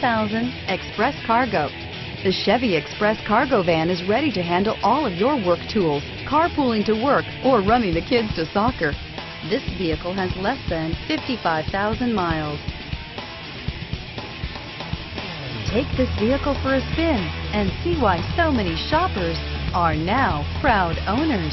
2000 Express Cargo. The Chevy Express Cargo van is ready to handle all of your work tools, carpooling to work, or running the kids to soccer. This vehicle has less than 55,000 miles. Take this vehicle for a spin and see why so many shoppers are now proud owners.